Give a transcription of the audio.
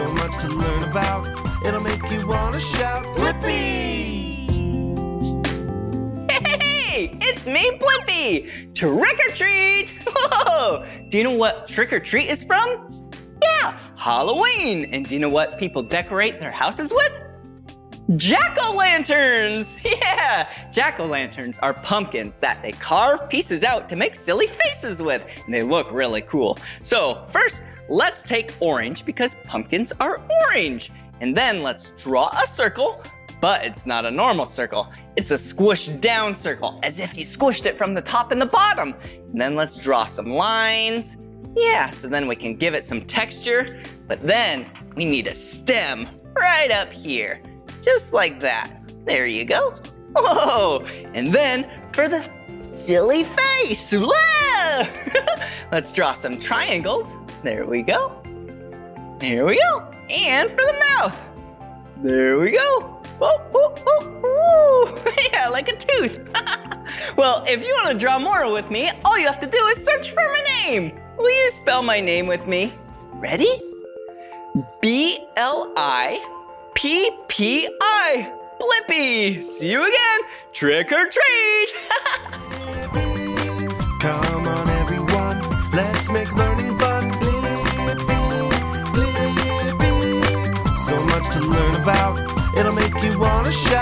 So much to learn about. It'll make you want to shout, Blippi! Hey, it's me, Blippi! Trick or treat! Do you know what trick or treat is from? Yeah, Halloween! And do you know what people decorate their houses with? Jack-o'-lanterns! Yeah! Jack-o'-lanterns are pumpkins that they carve pieces out to make silly faces with, and they look really cool. So first, let's take orange because pumpkins are orange. And then let's draw a circle, but it's not a normal circle. It's a squished down circle, as if you squished it from the top and the bottom. And then let's draw some lines. Yeah, so then we can give it some texture, but then we need a stem right up here just like that. There you go. Whoa! And then for the silly face. Let's draw some triangles. There we go. Here we go. And for the mouth. There we go. Oh, oh, oh, ooh. yeah, like a tooth. well, if you want to draw more with me, all you have to do is search for my name. Will you spell my name with me? Ready? B-L-I P-P-I. Blippi. See you again. Trick or treat. Come on, everyone, let's make learning fun. Blippi, Blippi. So much to learn about, it'll make you want to shout!